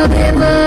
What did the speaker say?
I'll be